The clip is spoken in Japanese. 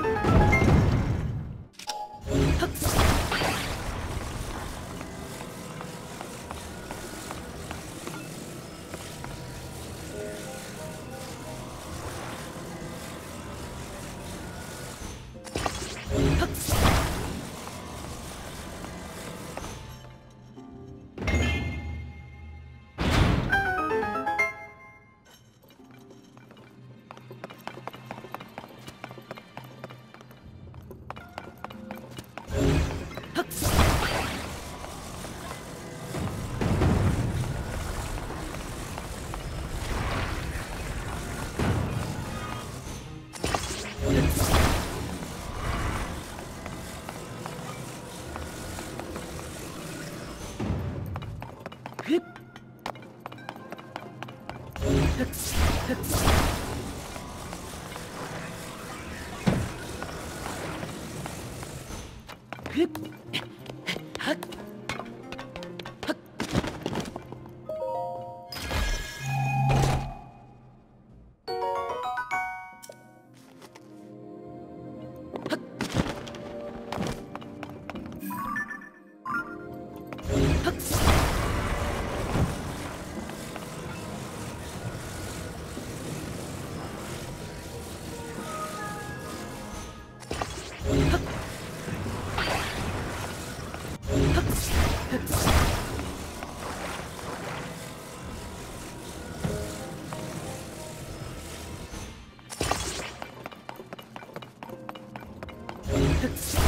Thank you. Hups. Thank you.